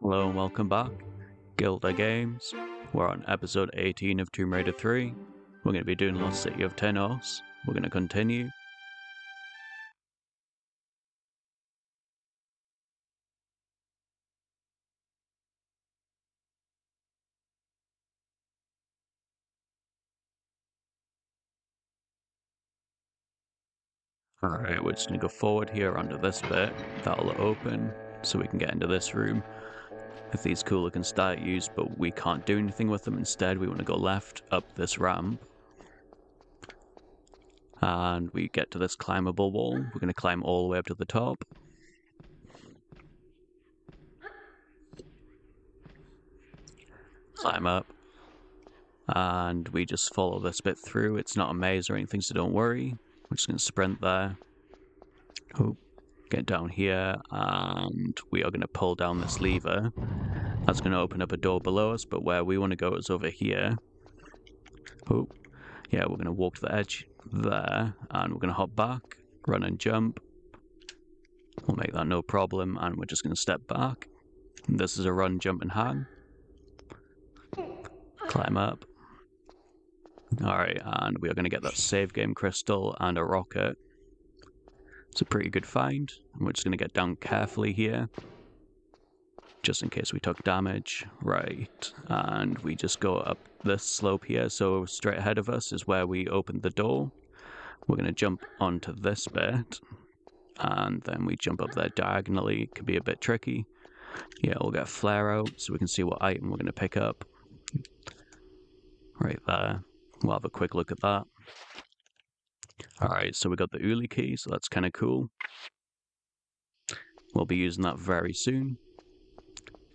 Hello and welcome back. Gilder Games. We're on episode 18 of Tomb Raider 3. We're going to be doing Lost City of Tinnos. We're going to continue. Alright, we're just going to go forward here onto this bit. That'll open so we can get into this room. If these cooler can statues, but we can't do anything with them. Instead, we want to go left up this ramp. And we get to this climbable wall. We're going to climb all the way up to the top. Climb up. And we just follow this bit through. It's not a maze or anything, so don't worry. We're just going to sprint there. Oh, get down here, and we are going to pull down this lever. That's going to open up a door below us, but where we want to go is over here. Oh, yeah, we're going to walk to the edge there, and we're going to hop back, run and jump. We'll make that no problem, and we're just going to step back. This is a run, jump, and hang. Climb up. Alright, and we are going to get that save game crystal and a rocket. It's a pretty good find. We're just going to get down carefully here. Just in case we took damage. Right. And we just go up this slope here. So straight ahead of us is where we opened the door. We're going to jump onto this bit. And then we jump up there diagonally. It could be a bit tricky. Yeah, we'll get a flare out so we can see what item we're going to pick up. Right there. We'll have a quick look at that. Alright, so we got the Uli key, so that's kind of cool. We'll be using that very soon.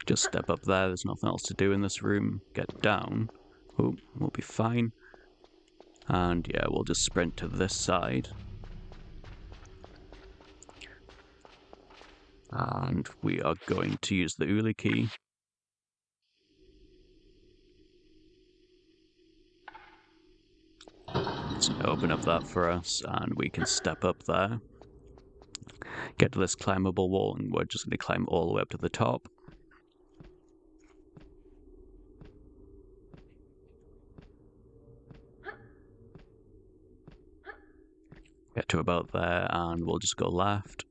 Just step up there, there's nothing else to do in this room. Get down. Oh, we'll be fine. And yeah, we'll just sprint to this side. And we are going to use the Uli key. To open up that for us, and we can step up there. Get to this climbable wall, and we're just going to climb all the way up to the top. Get to about there, and we'll just go left.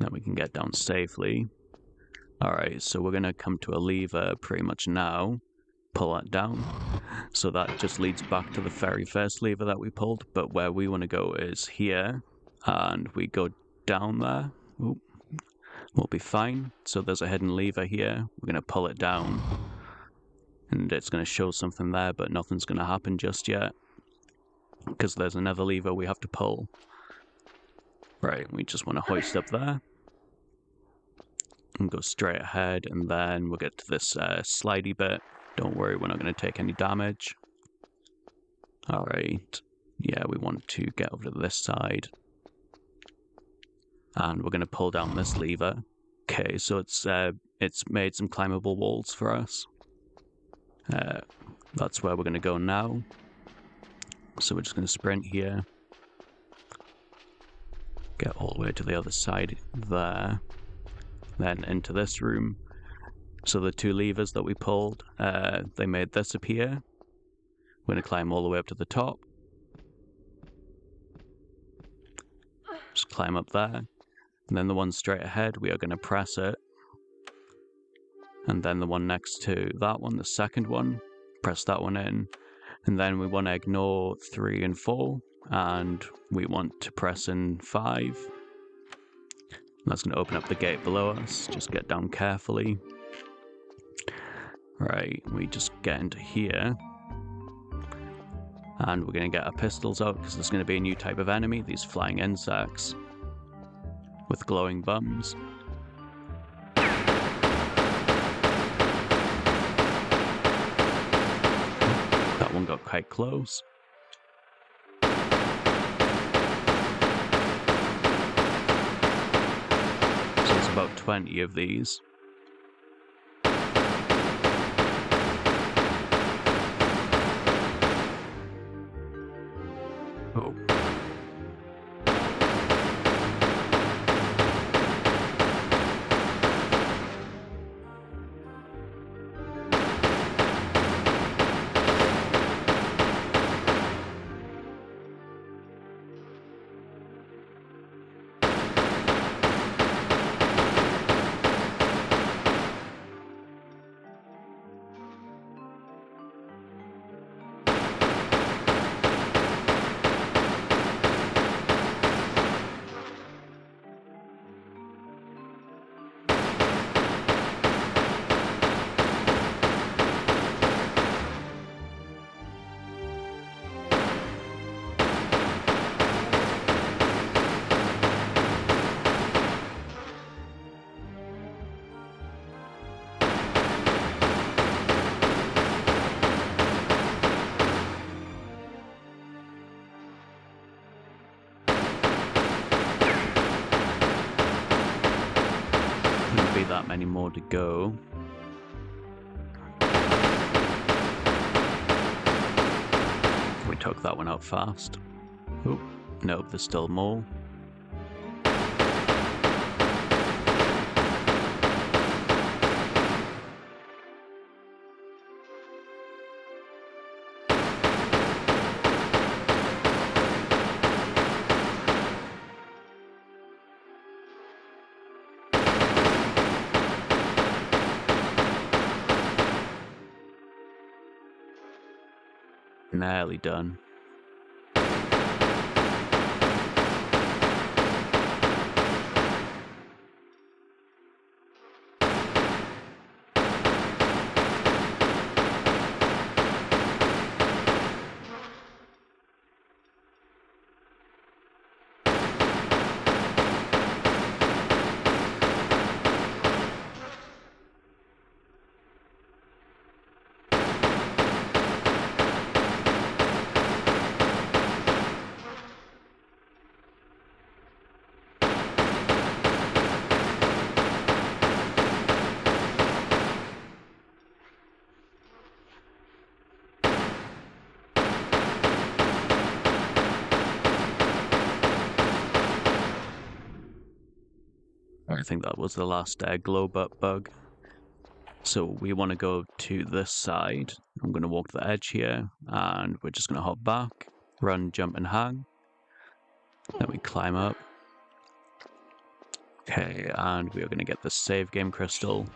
Then we can get down safely. Alright, so we're going to come to a lever pretty much now. Pull that down. So that just leads back to the very first lever that we pulled. But where we want to go is here. And we go down there. Ooh. We'll be fine. So there's a hidden lever here. We're going to pull it down. And it's going to show something there, but nothing's going to happen just yet because there's another lever we have to pull. Right, we just want to hoist up there. And go straight ahead, and then we'll get to this uh, slidey bit. Don't worry, we're not going to take any damage. Alright, yeah, we want to get over to this side. And we're going to pull down this lever. Okay, so it's uh, it's made some climbable walls for us. Uh, that's where we're going to go now. So we're just going to sprint here. Get all the way to the other side there. Then into this room. So the two levers that we pulled, uh, they made this appear. We're going to climb all the way up to the top. Just climb up there. And then the one straight ahead, we are going to press it. And then the one next to that one, the second one, press that one in. And then we want to ignore 3 and 4, and we want to press in 5. That's going to open up the gate below us. Just get down carefully. Right, we just get into here. And we're going to get our pistols out because there's going to be a new type of enemy, these flying insects. With glowing bums. That one got quite close. So about 20 of these. More to go. We took that one out fast. Oh, nope, there's still more. Nearly done. I think that was the last uh, up bug. So we want to go to this side. I'm going to walk the edge here, and we're just going to hop back, run, jump, and hang. Then we climb up. Okay, and we are going to get the save game crystal.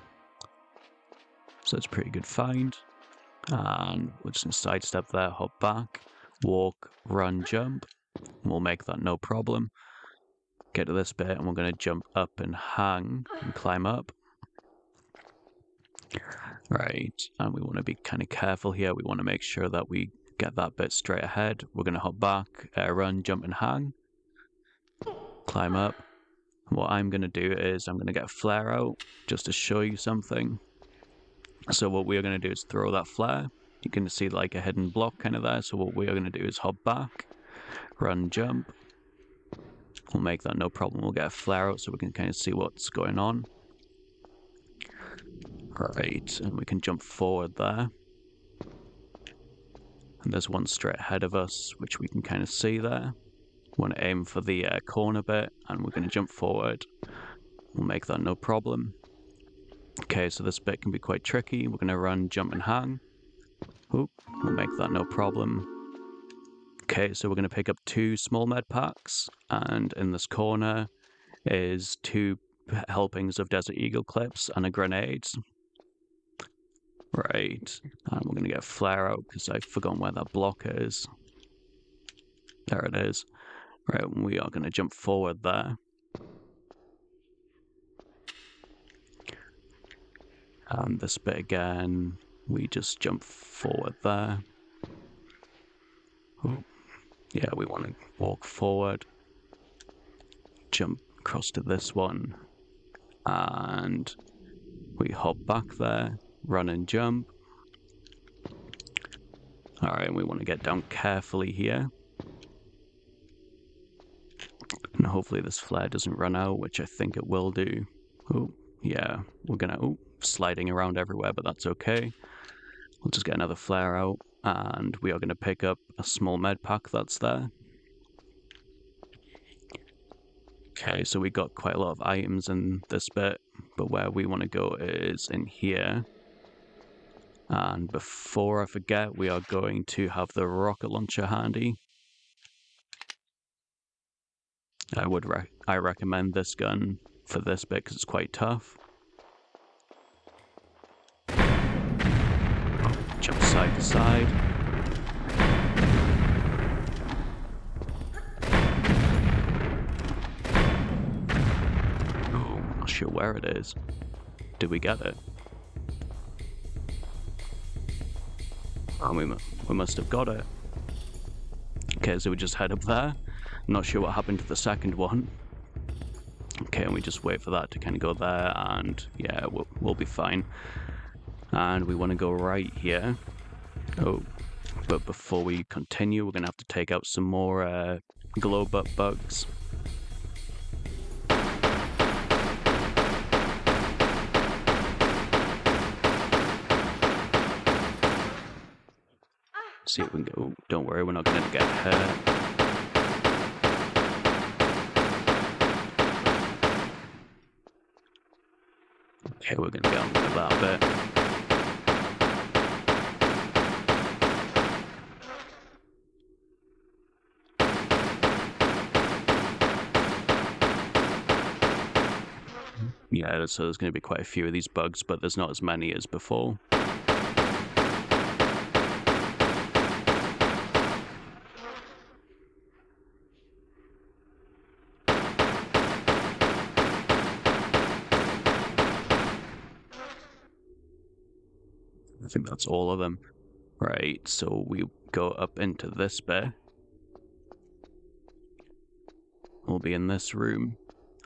So it's a pretty good find. And we're just going to sidestep there, hop back, walk, run, jump. We'll make that no problem get to this bit and we're going to jump up and hang and climb up. Right, and we want to be kind of careful here. We want to make sure that we get that bit straight ahead. We're going to hop back, uh, run, jump and hang. Climb up. What I'm going to do is I'm going to get a flare out just to show you something. So what we're going to do is throw that flare. You can see like a hidden block kind of there. So what we are going to do is hop back, run, jump, We'll make that no problem. We'll get a flare out so we can kind of see what's going on. Right, and we can jump forward there. And there's one straight ahead of us, which we can kind of see there. Want to aim for the uh, corner bit, and we're going to jump forward. We'll make that no problem. Okay, so this bit can be quite tricky. We're going to run, jump, and hang. Oop, we'll make that no problem. Okay, so we're going to pick up two small med packs, and in this corner is two helpings of Desert Eagle clips and a grenade. Right, and we're going to get flare out because I've forgotten where that block is. There it is. Right, we are going to jump forward there. And this bit again, we just jump forward there. Ooh. Yeah, we want to walk forward, jump across to this one, and we hop back there, run and jump. Alright, we want to get down carefully here. And hopefully this flare doesn't run out, which I think it will do. Oh, yeah, we're gonna, oh, sliding around everywhere, but that's okay. We'll just get another flare out, and we are gonna pick up a small med pack that's there. Okay, so we got quite a lot of items in this bit, but where we want to go is in here. And before I forget, we are going to have the rocket launcher handy. I would re I recommend this gun for this bit because it's quite tough. Side to side. Oh, I'm not sure where it is. Did we get it? Oh, we, we must have got it. Okay, so we just head up there. Not sure what happened to the second one. Okay, and we just wait for that to kind of go there, and yeah, we'll, we'll be fine. And we want to go right here. Oh, but before we continue, we're going to have to take out some more uh, glow butt bugs. See if we can go. Don't worry, we're not going to get hurt. Okay, we're going to go on with that bit. Yeah, so there's going to be quite a few of these bugs, but there's not as many as before. I think that's all of them. Right, so we go up into this bit. We'll be in this room,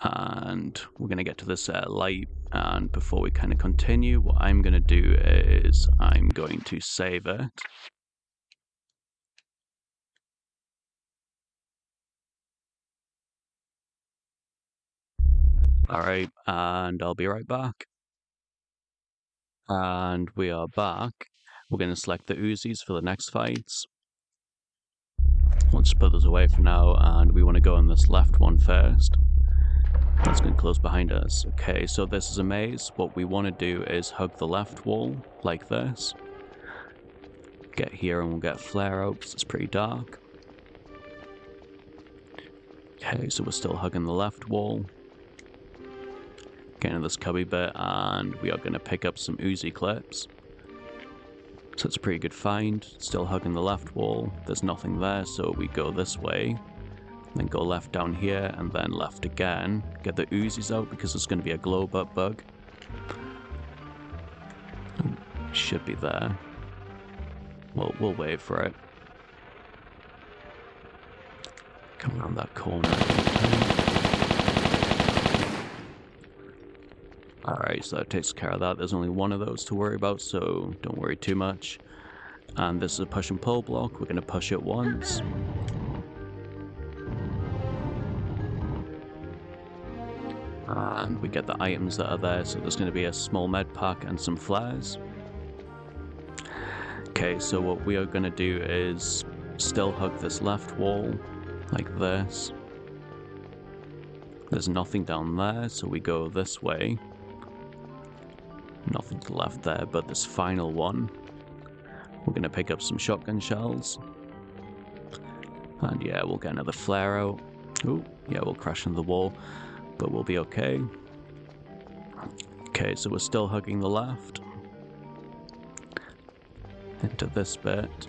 and we're going to get to this uh, light, and before we kind of continue, what I'm going to do is I'm going to save it. Alright, and I'll be right back. And we are back. We're going to select the Uzis for the next fights. Let's put those away for now, and we want to go on this left one first. That's going to close behind us. Okay, so this is a maze. What we want to do is hug the left wall, like this. Get here and we'll get flare out, because it's pretty dark. Okay, so we're still hugging the left wall get into this cubby bit and we are going to pick up some Uzi clips. So it's a pretty good find, still hugging the left wall, there's nothing there so we go this way, then go left down here and then left again, get the Uzis out because there's going to be a glow butt bug. Should be there. Well, we'll wait for it. Come around that corner. Alright, so that takes care of that. There's only one of those to worry about, so don't worry too much. And this is a push and pull block. We're going to push it once. And we get the items that are there, so there's going to be a small med pack and some flares. Okay, so what we are going to do is still hug this left wall, like this. There's nothing down there, so we go this way. Nothing to left there but this final one. We're going to pick up some shotgun shells. And yeah, we'll get another flare out. Ooh, yeah, we'll crash into the wall, but we'll be okay. Okay, so we're still hugging the left. Into this bit.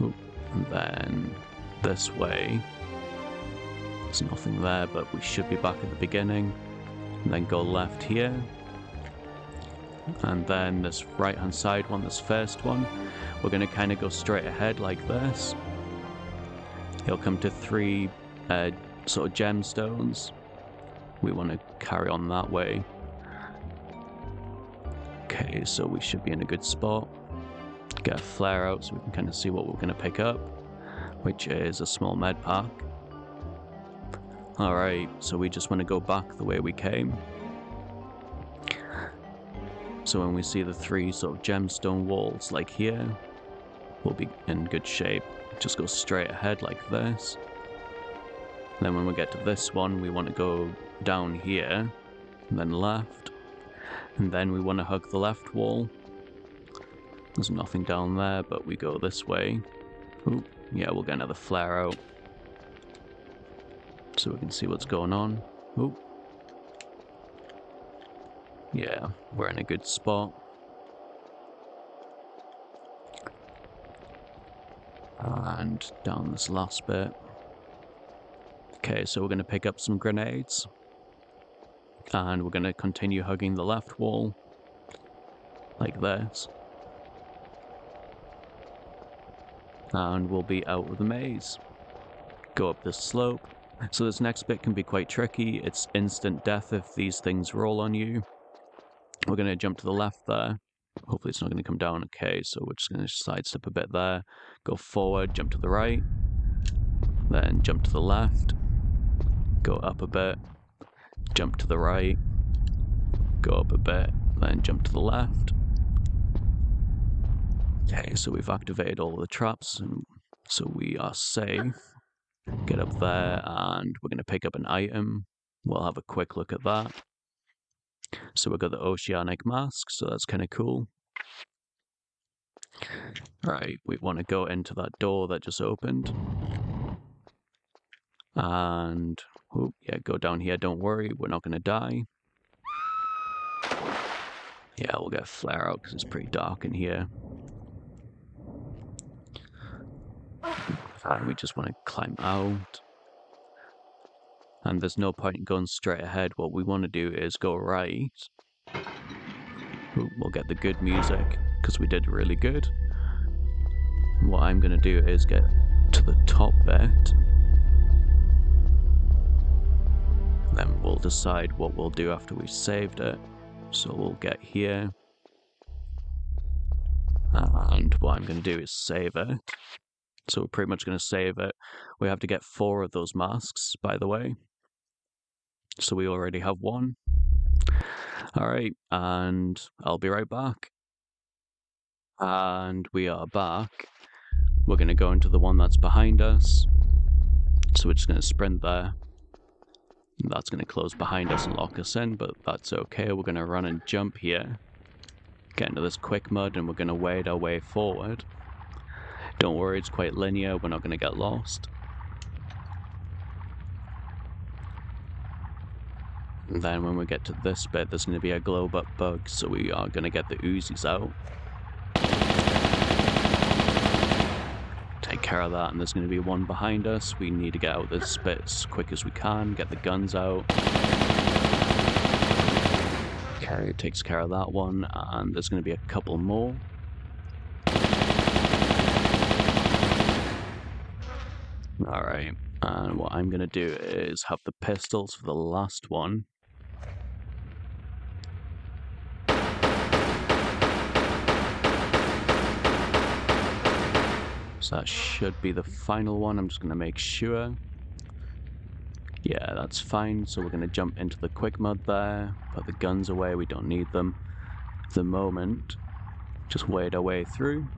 Ooh, and then this way. There's nothing there, but we should be back at the beginning. And then go left here and then this right hand side one, this first one, we're going to kind of go straight ahead like this. He'll come to three uh, sort of gemstones. We want to carry on that way. Okay, so we should be in a good spot. Get a flare out so we can kind of see what we're going to pick up, which is a small med pack. Alright, so we just want to go back the way we came. So when we see the three sort of gemstone walls like here, we'll be in good shape. Just go straight ahead like this. Then when we get to this one, we want to go down here, then left, and then we want to hug the left wall. There's nothing down there, but we go this way. Ooh, yeah, we'll get another flare out. So we can see what's going on. Ooh. Yeah, we're in a good spot. And down this last bit. Okay, so we're going to pick up some grenades. And we're going to continue hugging the left wall. Like this. And we'll be out of the maze. Go up this slope. So this next bit can be quite tricky. It's instant death if these things roll on you. We're going to jump to the left there. Hopefully it's not going to come down. Okay, so we're just going to sidestep a bit there. Go forward, jump to the right. Then jump to the left. Go up a bit. Jump to the right. Go up a bit. Then jump to the left. Okay, so we've activated all the traps, and so we are safe. Get up there, and we're going to pick up an item. We'll have a quick look at that. So we've got the oceanic mask, so that's kind of cool. Right, we want to go into that door that just opened. And, oh, yeah, go down here, don't worry, we're not going to die. Yeah, we'll get a flare out because it's pretty dark in here. And we just want to climb out. And there's no point in going straight ahead. What we want to do is go right. Ooh, we'll get the good music, because we did really good. What I'm going to do is get to the top bit. Then we'll decide what we'll do after we've saved it. So we'll get here. And what I'm going to do is save it. So we're pretty much going to save it. We have to get four of those masks, by the way. So we already have one. Alright, and I'll be right back. And we are back. We're going to go into the one that's behind us. So we're just going to sprint there. That's going to close behind us and lock us in, but that's okay. We're going to run and jump here. Get into this quick mud and we're going to wade our way forward. Don't worry, it's quite linear. We're not going to get lost. And then when we get to this bit, there's going to be a globe up bug, so we are going to get the Uzis out. Care of that, and there's going to be one behind us. We need to get out this bit as quick as we can, get the guns out. Okay, takes care of that one, and there's going to be a couple more. Alright, and what I'm going to do is have the pistols for the last one. So that should be the final one. I'm just going to make sure. Yeah, that's fine. So we're going to jump into the quick mud there. Put the guns away. We don't need them. at the moment. Just wade our way through.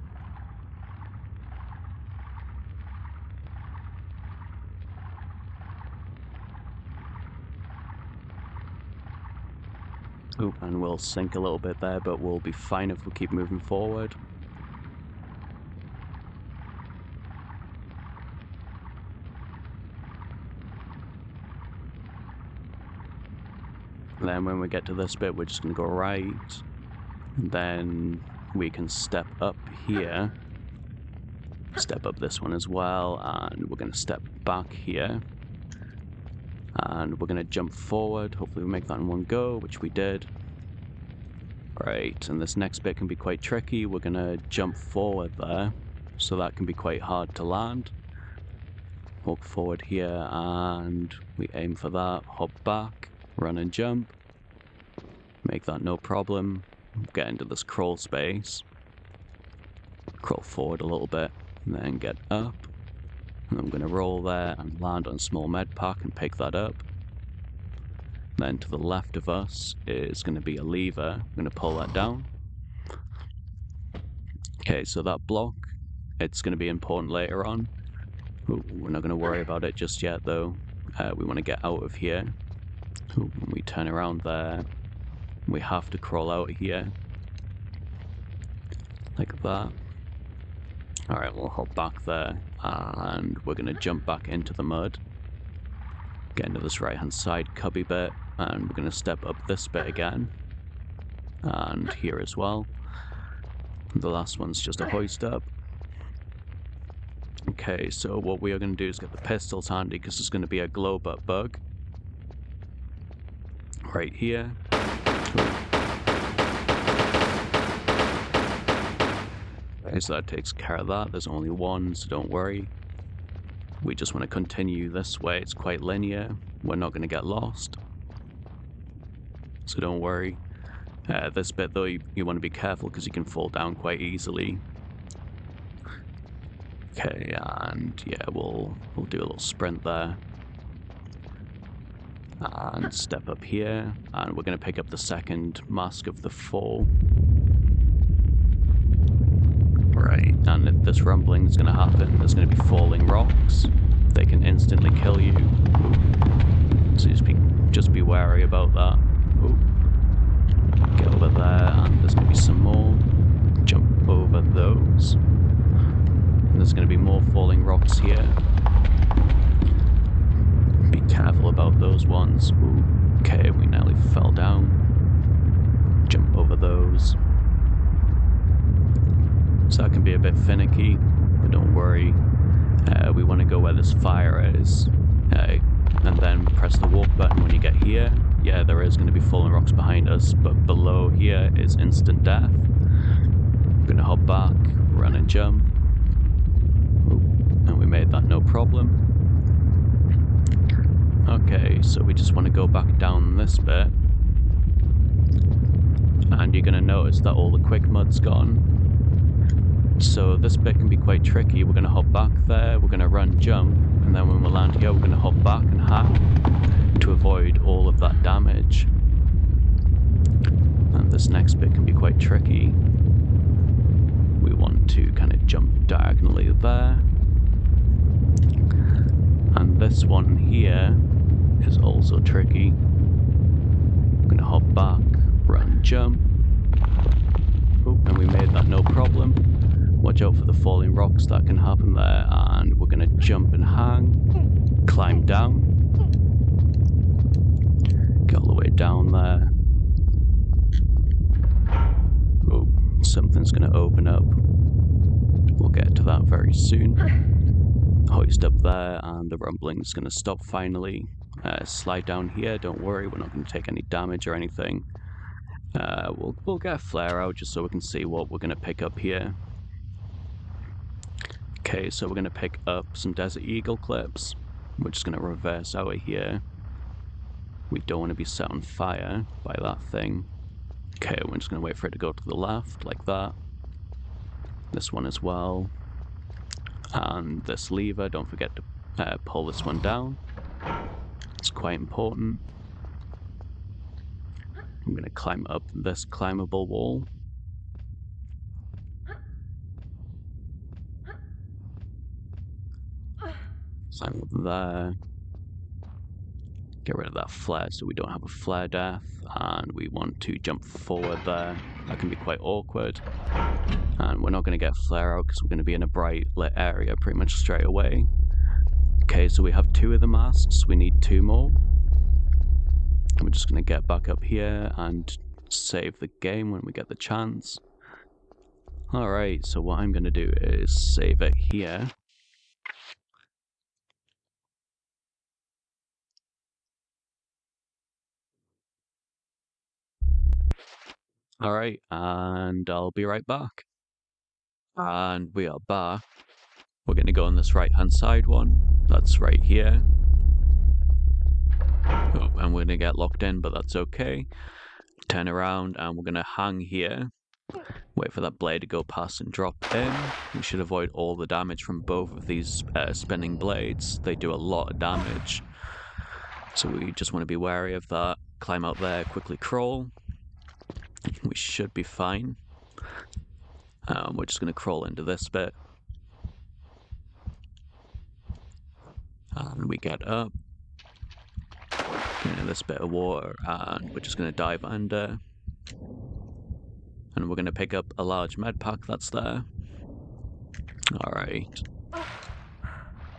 Oop, and we'll sink a little bit there, but we'll be fine if we keep moving forward. Then when we get to this bit, we're just going to go right. And then we can step up here. Step up this one as well, and we're going to step back here. And we're going to jump forward. Hopefully we make that in one go, which we did. Right, and this next bit can be quite tricky. We're going to jump forward there, so that can be quite hard to land. Walk forward here, and we aim for that. Hop back, run and jump. Make that no problem. Get into this crawl space. Crawl forward a little bit, and then get up. And I'm going to roll there and land on small med pack and pick that up. Then to the left of us is going to be a lever. I'm going to pull that down. Okay, so that block, it's going to be important later on. Ooh, we're not going to worry about it just yet though. Uh, we want to get out of here. We turn around there, we have to crawl out here. Like that. Alright, we'll hop back there and we're going to jump back into the mud. Get into this right hand side cubby bit and we're going to step up this bit again. And here as well. The last one's just a hoist up. Okay, so what we are going to do is get the pistols handy because there's going to be a glow butt bug. Right here. Okay, so that takes care of that. There's only one, so don't worry. We just want to continue this way. It's quite linear. We're not going to get lost. So don't worry. Uh, this bit though, you, you want to be careful because you can fall down quite easily. Okay, and yeah, we'll we'll do a little sprint there. And step up here, and we're going to pick up the second Mask of the Fall. Right, and if this rumbling is going to happen. There's going to be falling rocks. They can instantly kill you. So just be just be wary about that. Ooh. Get over there, and there's going to be some more. Jump over those. And there's going to be more falling rocks here. Careful about those ones. Ooh, okay, we nearly fell down. Jump over those. So that can be a bit finicky, but don't worry. Uh, we want to go where this fire is. Uh, and then press the walk button when you get here. Yeah, there is going to be falling rocks behind us, but below here is instant death. I'm going to hop back, run and jump and we made that no problem. Okay, so we just want to go back down this bit. And you're going to notice that all the quick mud's gone. So this bit can be quite tricky. We're going to hop back there, we're going to run jump, and then when we land here we're going to hop back and hack to avoid all of that damage. And this next bit can be quite tricky. We want to kind of jump diagonally there and this one here is also tricky. I'm gonna hop back, run, jump. Oh, and we made that no problem. Watch out for the falling rocks that can happen there. And we're gonna jump and hang, climb down. Get all the way down there. Oh, something's gonna open up. We'll get to that very soon hoist up there and the rumbling's going to stop finally. Uh, slide down here, don't worry, we're not going to take any damage or anything. Uh, we'll, we'll get a flare out just so we can see what we're going to pick up here. Okay, so we're going to pick up some Desert Eagle clips. We're just going to reverse out of here. We don't want to be set on fire by that thing. Okay, we're just going to wait for it to go to the left, like that. This one as well and this lever, don't forget to uh, pull this one down. It's quite important. I'm going to climb up this climbable wall. Climb up there. Get rid of that flare so we don't have a flare death. And we want to jump forward there. That can be quite awkward. And we're not going to get flare out because we're going to be in a bright lit area pretty much straight away. Okay, so we have two of the masks. We need two more. We're just going to get back up here and save the game when we get the chance. Alright, so what I'm going to do is save it here. Alright, and I'll be right back. And we are back. We're going to go on this right hand side one. That's right here. Oh, and we're going to get locked in, but that's okay. Turn around and we're going to hang here. Wait for that blade to go past and drop in. We should avoid all the damage from both of these uh, spinning blades. They do a lot of damage. So we just want to be wary of that. climb out there, quickly crawl. We should be fine. Um, we're just going to crawl into this bit. And we get up. Get in this bit of water, and we're just going to dive under. And we're going to pick up a large med pack that's there. Alright.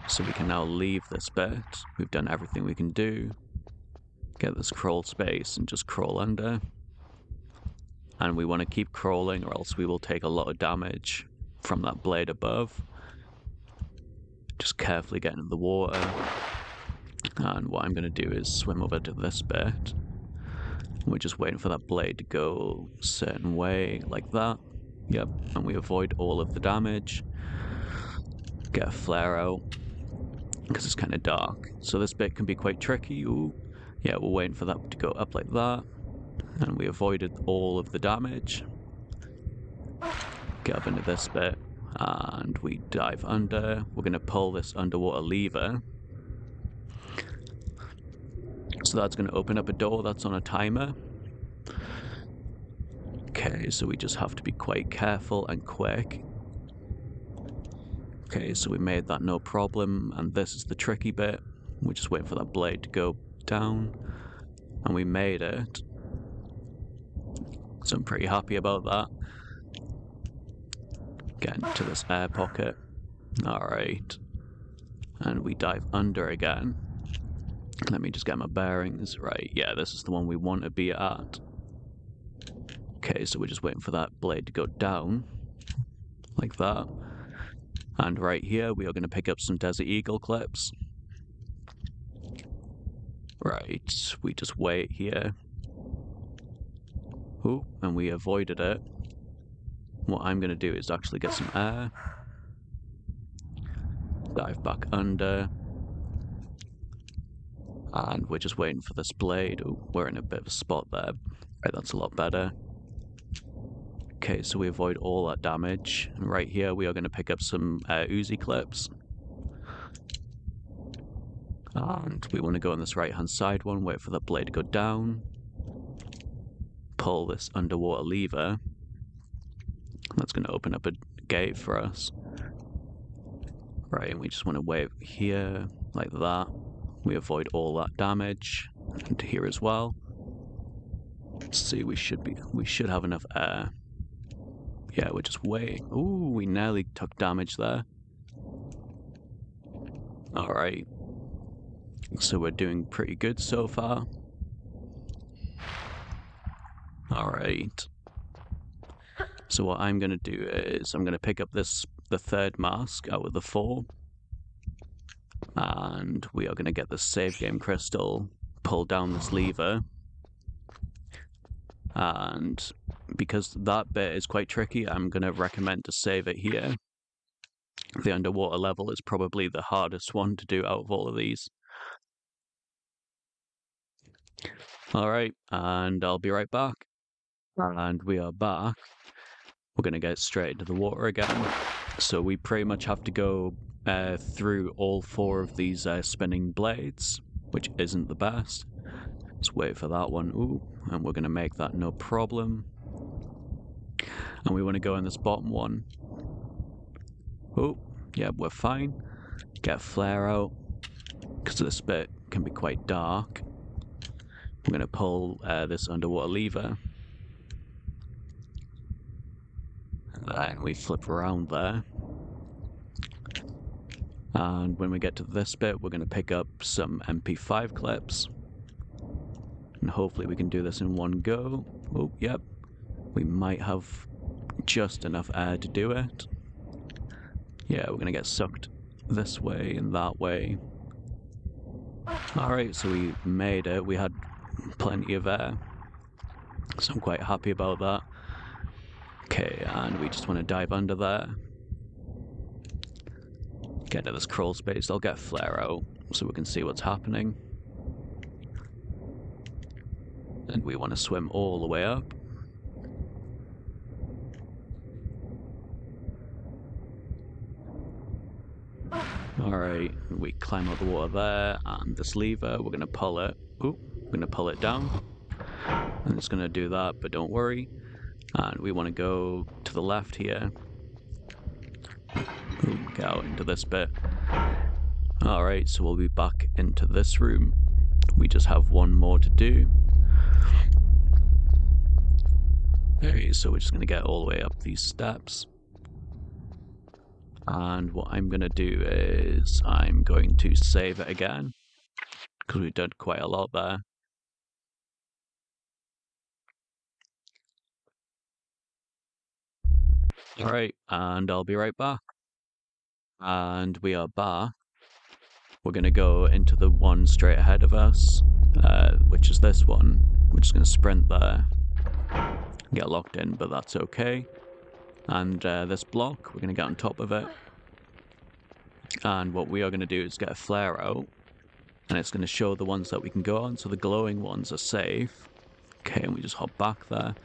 So we can now leave this bit. We've done everything we can do. Get this crawl space and just crawl under. And we want to keep crawling or else we will take a lot of damage from that blade above. Just carefully get into the water. And what I'm going to do is swim over to this bit. We're just waiting for that blade to go a certain way, like that. Yep, and we avoid all of the damage. Get a flare out because it's kind of dark. So this bit can be quite tricky. Ooh. Yeah, we're waiting for that to go up like that. And we avoided all of the damage. Get up into this bit. And we dive under. We're going to pull this underwater lever. So that's going to open up a door that's on a timer. Okay, so we just have to be quite careful and quick. Okay, so we made that no problem, and this is the tricky bit. We're just waiting for that blade to go down, and we made it. So I'm pretty happy about that. Get into this air pocket. Alright. And we dive under again. Let me just get my bearings. Right, yeah, this is the one we want to be at. Okay, so we're just waiting for that blade to go down. Like that. And right here, we are going to pick up some Desert Eagle clips. Right, we just wait here. Oh, and we avoided it. What I'm going to do is actually get some air. Dive back under. And we're just waiting for this blade. Oh, we're in a bit of a spot there. Right, that's a lot better. Okay, so we avoid all that damage. And right here, we are going to pick up some uh, Uzi clips. And we want to go on this right-hand side one, wait for the blade to go down. Pull this underwater lever. That's going to open up a gate for us. Right, and we just want to wait here, like that. We avoid all that damage. And here as well. Let's see, we should be we should have enough air. Yeah, we're just waiting. Ooh, we nearly took damage there. Alright. So we're doing pretty good so far. Alright. So what I'm going to do is I'm going to pick up this the third mask out of the four. And we are going to get the save game crystal, pull down this lever, and because that bit is quite tricky, I'm going to recommend to save it here. The underwater level is probably the hardest one to do out of all of these. Alright, and I'll be right back. And we are back. We're going to get straight into the water again. So we pretty much have to go uh, through all four of these uh, spinning blades, which isn't the best. Let's wait for that one. Ooh, and we're going to make that no problem. And we want to go in this bottom one. Oh, yeah, we're fine. Get flare out, because this bit can be quite dark. I'm going to pull uh, this underwater lever. And we flip around there. And when we get to this bit, we're going to pick up some MP5 clips. And hopefully we can do this in one go. Oh, yep. We might have just enough air to do it. Yeah, we're gonna get sucked this way and that way. Alright, so we made it. We had plenty of air. So I'm quite happy about that. Okay, and we just want to dive under there. Get to this crawl space. I'll get flare out so we can see what's happening. And we want to swim all the way up. Alright, we climb out the water there, and this lever, we're going to pull it. Oop, I'm going to pull it down. And it's going to do that, but don't worry. Uh, and we want to go to the left here. Ooh, get out into this bit. Alright, so we'll be back into this room. We just have one more to do. Okay, so we're just going to get all the way up these steps. And what I'm going to do is I'm going to save it again. Because we've done quite a lot there. Alright, and I'll be right back. And we are back. We're going to go into the one straight ahead of us, uh, which is this one. We're just going to sprint there. Get locked in, but that's okay. And uh, this block, we're going to get on top of it. And what we are going to do is get a flare out. And it's going to show the ones that we can go on. So the glowing ones are safe. Okay, and we just hop back there.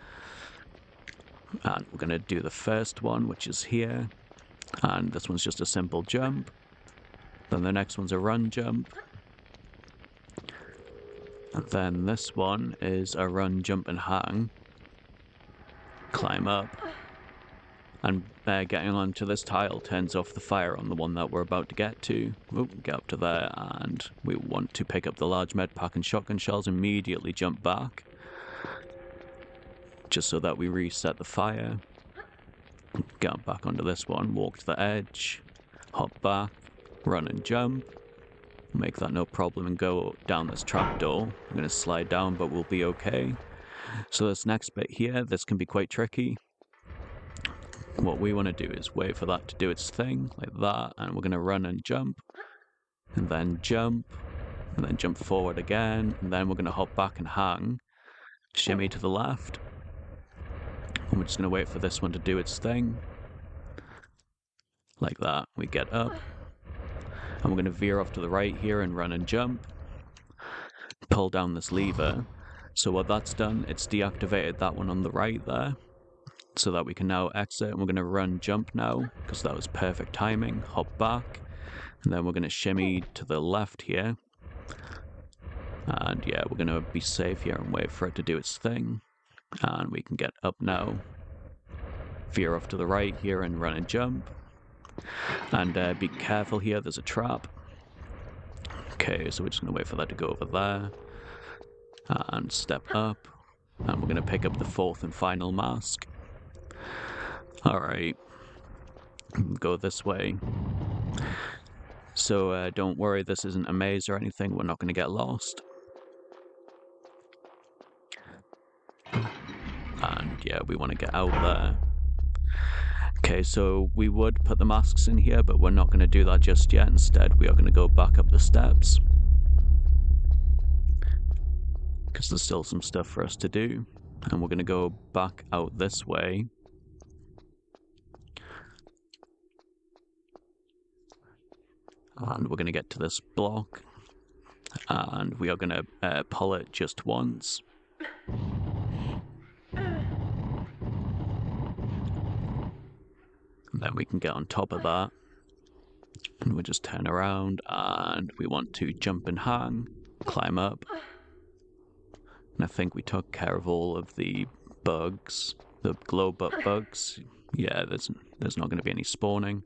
And we're going to do the first one, which is here. And this one's just a simple jump. Then the next one's a run jump. And then this one is a run, jump, and hang. Climb up. And uh, getting onto this tile turns off the fire on the one that we're about to get to. Get up to there, and we want to pick up the large med pack and shotgun shells, immediately jump back. Just so that we reset the fire. Get back onto this one, walk to the edge, hop back, run and jump. Make that no problem and go down this trapdoor. I'm going to slide down, but we'll be okay. So this next bit here, this can be quite tricky. What we want to do is wait for that to do its thing, like that, and we're going to run and jump, and then jump, and then jump forward again, and then we're going to hop back and hang, shimmy to the left, and we're just going to wait for this one to do its thing, like that. We get up, and we're going to veer off to the right here and run and jump, pull down this lever, so what that's done, it's deactivated that one on the right there, so that we can now exit. And we're going to run jump now because that was perfect timing. Hop back. And then we're going to shimmy to the left here. And yeah we're going to be safe here and wait for it to do its thing and we can get up now veer off to the right here and run and jump and uh, be careful here there's a trap okay so we're just to wait for that to go over there and step up and we're going to pick up the fourth and final mask Alright. Go this way. So uh, don't worry, this isn't a maze or anything. We're not going to get lost. Yeah, we want to get out there. Okay, so we would put the masks in here, but we're not going to do that just yet. Instead, we are going to go back up the steps. Because there's still some stuff for us to do. And we're going to go back out this way. and we're going to get to this block and we are going to uh, pull it just once. Then we can get on top of that and we'll just turn around and we want to jump and hang, climb up. And I think we took care of all of the bugs, the glow bugs. Yeah, there's there's not going to be any spawning,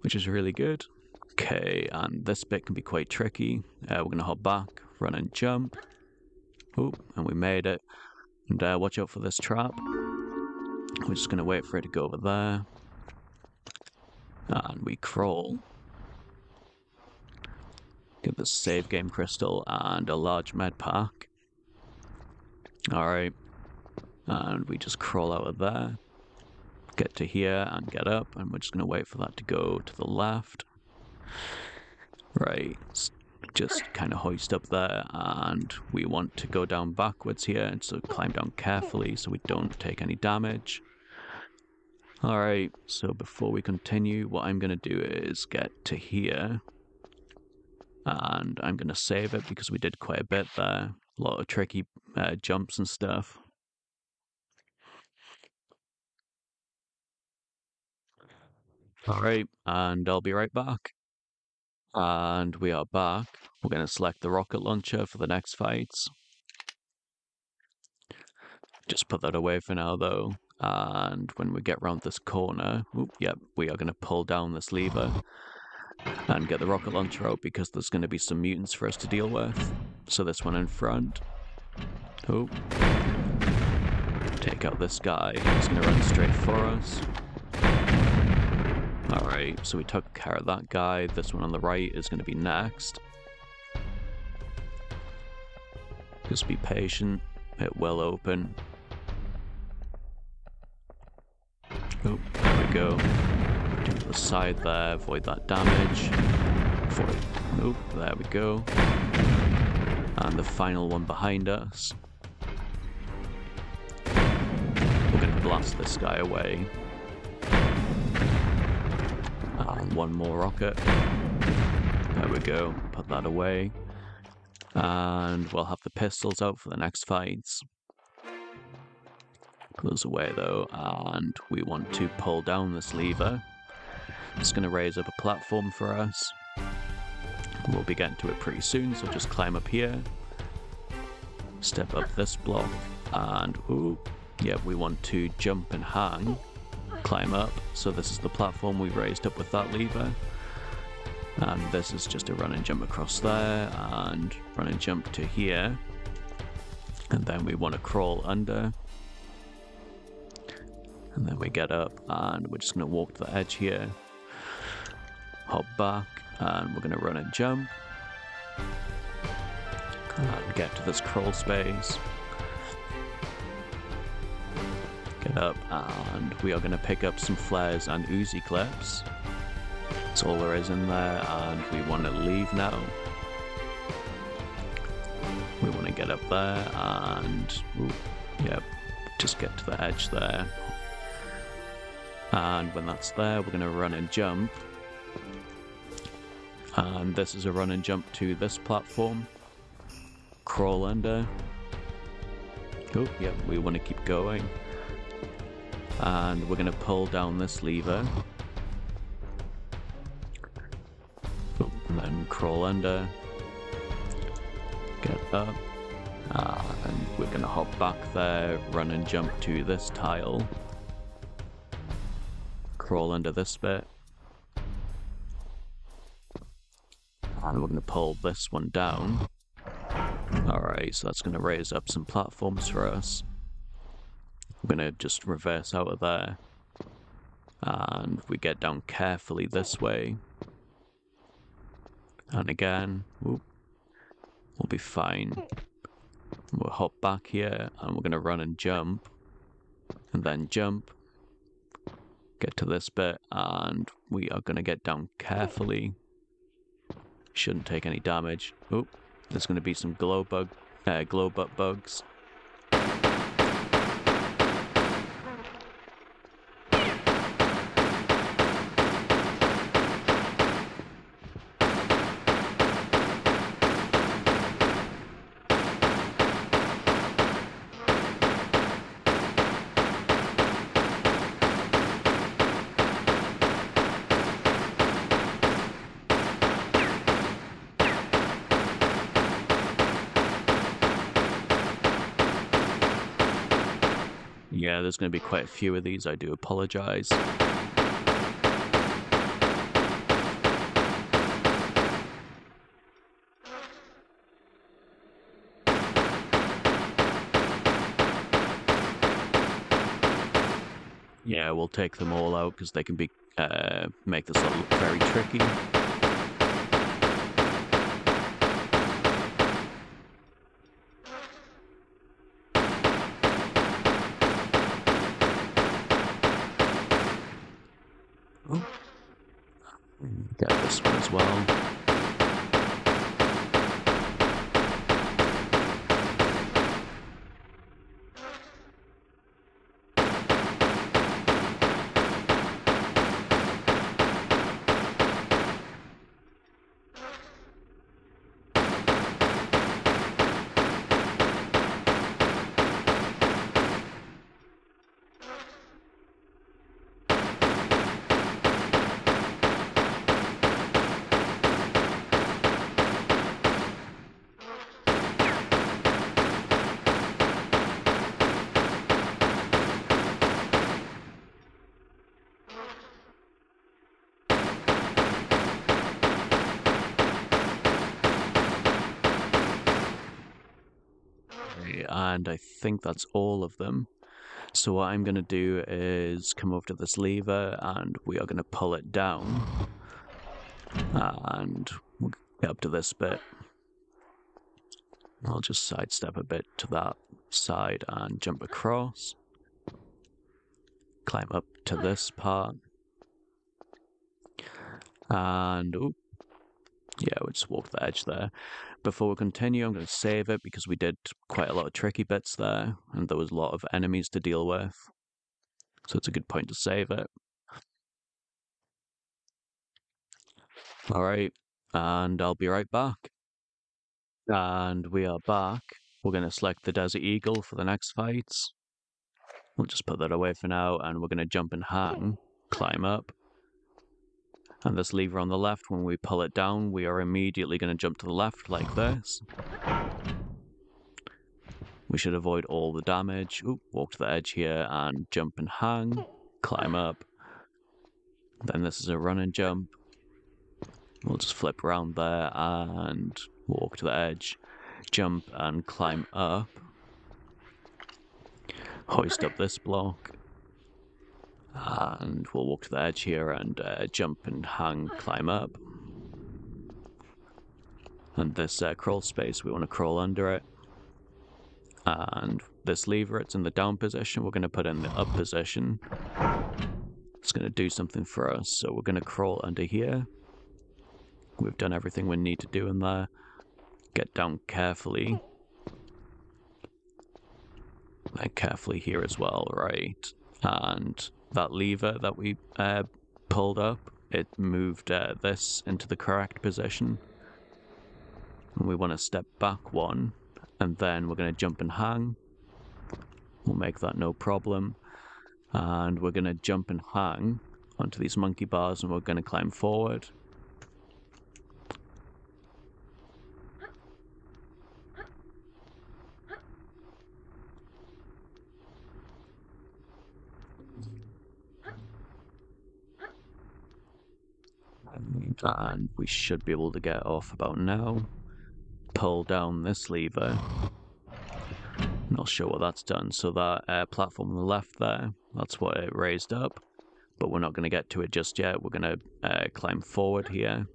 which is really good. Okay, and this bit can be quite tricky. Uh, we're going to hop back, run and jump. Oop, and we made it. And uh, watch out for this trap. We're just going to wait for it to go over there. And we crawl. Get the save game crystal and a large med pack. Alright. And we just crawl out of there. Get to here and get up. And we're just going to wait for that to go to the left. Right, just kind of hoist up there, and we want to go down backwards here, and so climb down carefully so we don't take any damage. Alright, so before we continue, what I'm going to do is get to here, and I'm going to save it because we did quite a bit there. A lot of tricky uh, jumps and stuff. Alright, and I'll be right back. And we are back. We're going to select the rocket launcher for the next fights. Just put that away for now though. And when we get round this corner, yep, we are going to pull down this lever and get the rocket launcher out because there's going to be some mutants for us to deal with. So this one in front. Oh. Take out this guy. He's going to run straight for us. Alright, so we took care of that guy. This one on the right is going to be next. Just be patient. It will open. Oh, there we go. To the side there, avoid that damage. Avoid. Nope, there we go. And the final one behind us. We're gonna blast this guy away. And one more rocket. There we go, put that away. And we'll have the pistols out for the next fights. Those away though, and we want to pull down this lever. It's going to raise up a platform for us. We'll be getting to it pretty soon, so just climb up here. Step up this block, and ooh, yeah, we want to jump and hang. Climb up, so this is the platform we raised up with that lever. And this is just a run and jump across there, and run and jump to here. And then we want to crawl under. And then we get up, and we're just going to walk to the edge here hop back, and we're going to run and jump. And get to this crawl space. Get up, and we are going to pick up some flares and Uzi clips. That's all there is in there, and we want to leave now. We want to get up there, and ooh, yep, just get to the edge there. And when that's there, we're going to run and jump. And this is a run and jump to this platform. Crawl under. Oh, yeah, we want to keep going. And we're going to pull down this lever. Oh, and then crawl under. Get up. And we're going to hop back there, run and jump to this tile. Crawl under this bit. and we're going to pull this one down. Alright, so that's going to raise up some platforms for us. We're going to just reverse out of there. And we get down carefully this way. And again, whoop, we'll be fine. We'll hop back here and we're going to run and jump. And then jump. Get to this bit and we are going to get down carefully Shouldn't take any damage. Oop, there's going to be some glow bug, uh, glow butt bugs. Yeah, there's going to be quite a few of these. I do apologize. Yeah, we'll take them all out because they can be uh, make this level very tricky. I think that's all of them. So what I'm going to do is come over to this lever and we are going to pull it down. And we'll get up to this bit. I'll just sidestep a bit to that side and jump across. Climb up to this part. And, oh, yeah, we'll just walk the edge there. Before we continue, I'm going to save it because we did quite a lot of tricky bits there, and there was a lot of enemies to deal with. So it's a good point to save it. Alright, and I'll be right back. And we are back. We're going to select the Desert Eagle for the next fights. We'll just put that away for now, and we're going to jump and hang, climb up. And this lever on the left, when we pull it down, we are immediately going to jump to the left like this. We should avoid all the damage. Oop, walk to the edge here and jump and hang. Climb up. Then this is a run and jump. We'll just flip around there and walk to the edge. Jump and climb up. Hoist up this block and we'll walk to the edge here and uh, jump and hang, climb up. And this uh, crawl space, we want to crawl under it. And this lever, it's in the down position, we're going to put in the up position. It's going to do something for us, so we're going to crawl under here. We've done everything we need to do in there. Get down carefully. And carefully here as well, right? And that lever that we uh, pulled up, it moved uh, this into the correct position. And we want to step back one, and then we're going to jump and hang. We'll make that no problem. And we're going to jump and hang onto these monkey bars, and we're going to climb forward. And we should be able to get off about now. Pull down this lever. Not sure what that's done. So that uh, platform on the left there, that's what it raised up. But we're not going to get to it just yet. We're going to uh, climb forward here.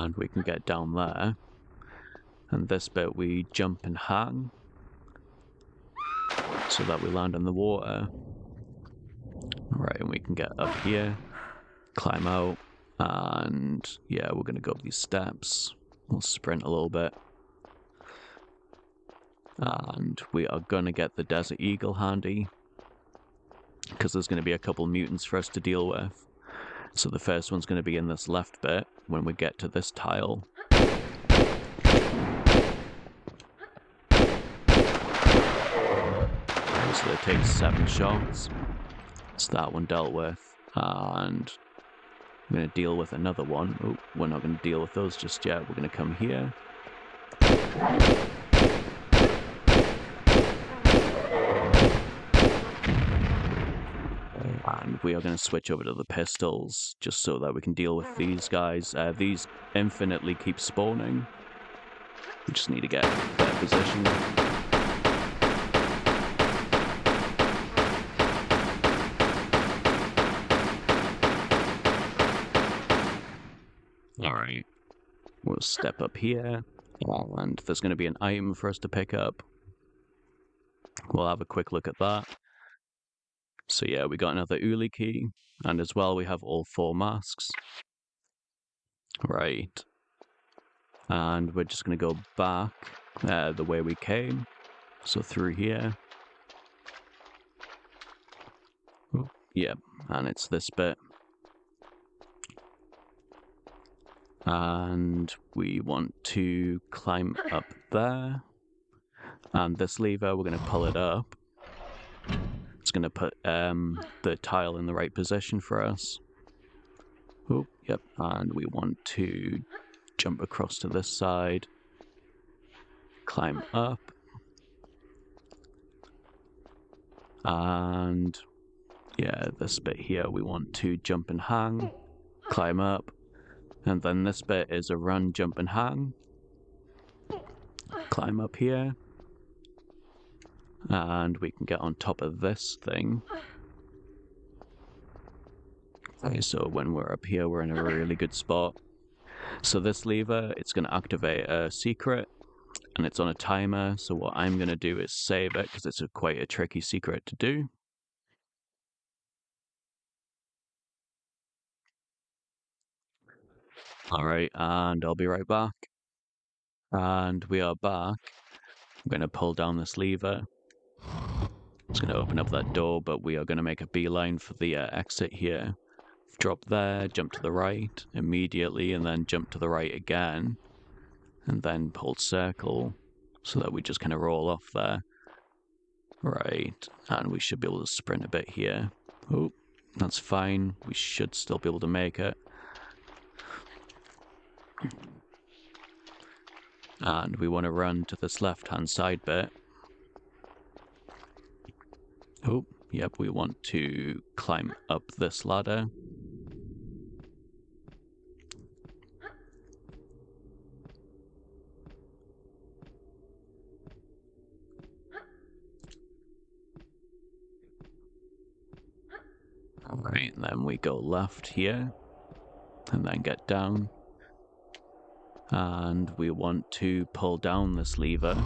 And we can get down there. And this bit we jump and hang so that we land in the water. Right, and we can get up here, climb out, and yeah, we're gonna go up these steps. We'll sprint a little bit. And we are gonna get the Desert Eagle handy. Because there's gonna be a couple mutants for us to deal with. So the first one's going to be in this left bit when we get to this tile. So it takes seven shots. So that one dealt with. And I'm going to deal with another one. Oh, we're not going to deal with those just yet. We're going to come here. and we are going to switch over to the pistols just so that we can deal with these guys. Uh, these infinitely keep spawning. We just need to get better position. Alright, we'll step up here, and there's going to be an item for us to pick up. We'll have a quick look at that. So yeah, we got another Uli key, and as well we have all four masks. Right. And we're just going to go back uh, the way we came. So through here. Yep, and it's this bit. And we want to climb up there. And this lever, we're going to pull it up going to put um, the tile in the right position for us. Oh, yep, and we want to jump across to this side, climb up, And yeah, this bit here we want to jump and hang, climb up, and then this bit is a run, jump and hang. Climb up here. And we can get on top of this thing. Okay, so when we're up here, we're in a really good spot. So this lever, it's going to activate a secret, and it's on a timer. So what I'm going to do is save it, because it's a quite a tricky secret to do. Alright, and I'll be right back. And we are back. I'm going to pull down this lever. It's going to open up that door, but we are going to make a beeline for the uh, exit here. Drop there, jump to the right immediately, and then jump to the right again. And then hold circle, so that we just kind of roll off there. Right, and we should be able to sprint a bit here. Oh, that's fine. We should still be able to make it. And we want to run to this left-hand side bit. Oh, yep, we want to climb up this ladder. Alright, then we go left here, and then get down and we want to pull down this lever.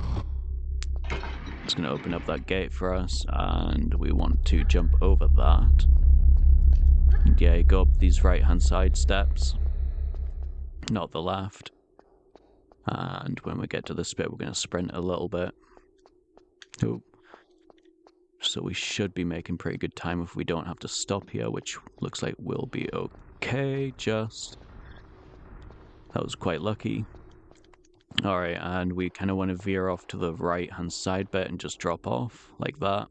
It's going to open up that gate for us, and we want to jump over that. And yeah, go up these right hand side steps, not the left. And when we get to this bit, we're going to sprint a little bit. Oh. So we should be making pretty good time if we don't have to stop here, which looks like we'll be okay, just. That was quite lucky. Alright, and we kind of want to veer off to the right hand side bit and just drop off, like that.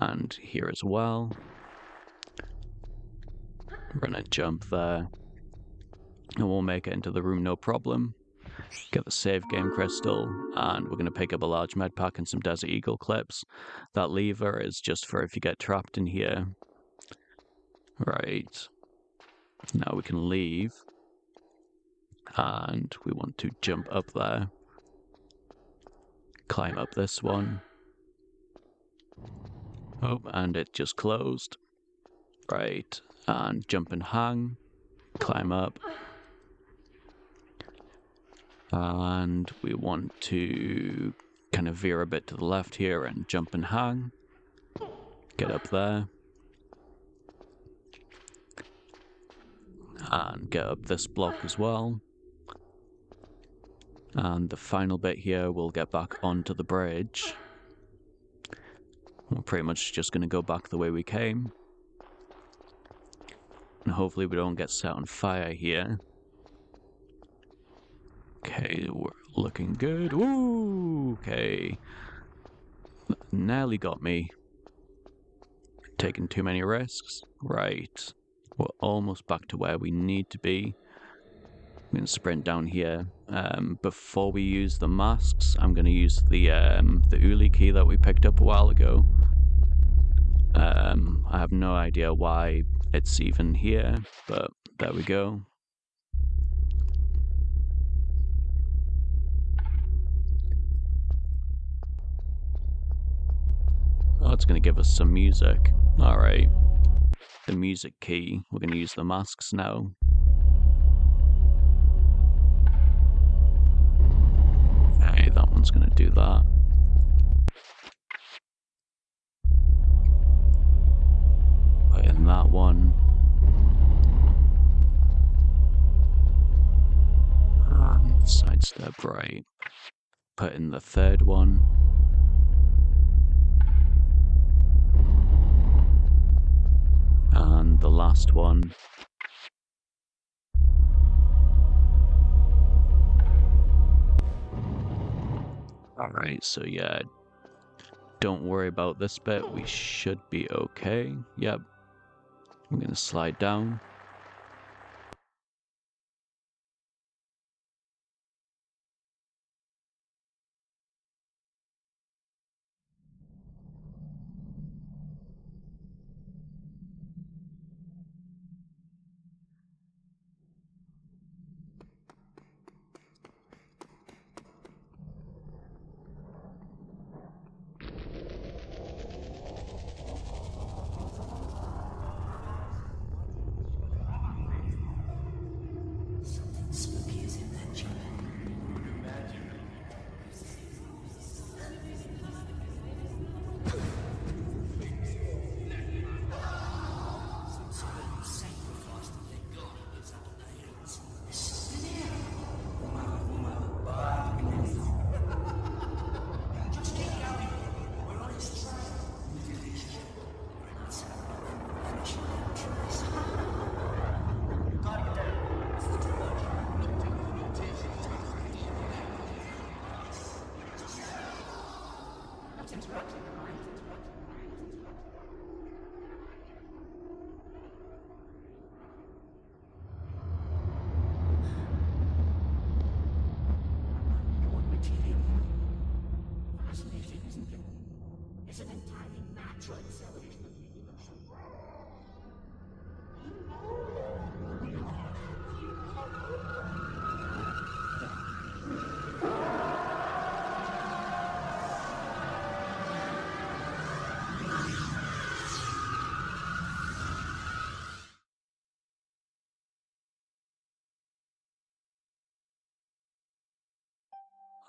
And here as well. We're gonna jump there. And we'll make it into the room no problem. Get the save game crystal, and we're gonna pick up a large med pack and some Desert Eagle clips. That lever is just for if you get trapped in here. Right. Now we can leave and we want to jump up there, climb up this one. Oh, and it just closed. Right, and jump and hang, climb up. And we want to kind of veer a bit to the left here and jump and hang. Get up there. And get up this block as well. And the final bit here, we'll get back onto the bridge. We're pretty much just going to go back the way we came. And hopefully we don't get set on fire here. Okay, we're looking good. Ooh, okay. Nearly got me. Taking too many risks. Right. We're almost back to where we need to be. I'm going to sprint down here. Um, before we use the masks, I'm going to use the um, the Uli key that we picked up a while ago. Um, I have no idea why it's even here, but there we go. Oh, it's going to give us some music. Alright. The music key. We're going to use the masks now. Going to do that. Put in that one. And sidestep right. Put in the third one. And the last one. Alright, so yeah, don't worry about this bit, we should be okay. Yep. I'm gonna slide down.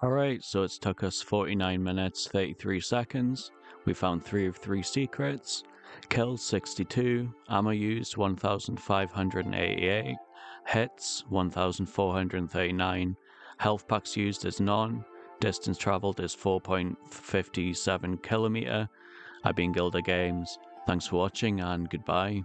Alright, so it's took us 49 minutes 33 seconds. We found 3 of 3 secrets. Kills 62, ammo used 1588, hits 1439, health packs used as none, distance travelled is 4.57 kilometer. I've been Gilder Games. Thanks for watching and goodbye.